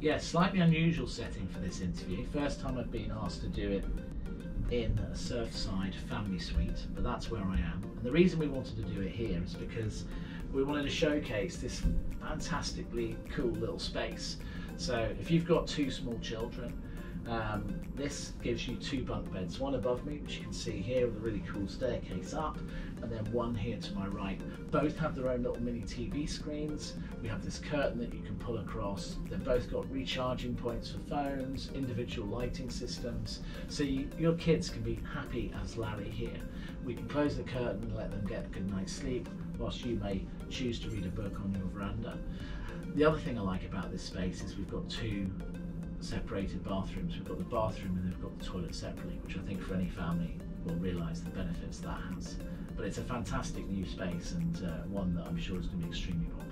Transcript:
yeah, slightly unusual setting for this interview. First time I've been asked to do it in a Surfside family suite, but that's where I am. And the reason we wanted to do it here is because we wanted to showcase this fantastically cool little space. So if you've got two small children, um, this gives you two bunk beds, one above me, which you can see here with a really cool staircase up, and then one here to my right. Both have their own little mini TV screens. We have this curtain that you can pull across. They've both got recharging points for phones, individual lighting systems, so you, your kids can be happy as Larry here. We can close the curtain and let them get a good night's sleep, whilst you may choose to read a book on your veranda. The other thing I like about this space is we've got two separated bathrooms. We've got the bathroom and we've got the toilet separately, which I think for any family will realise the benefits that has. But it's a fantastic new space and uh, one that I'm sure is going to be extremely popular.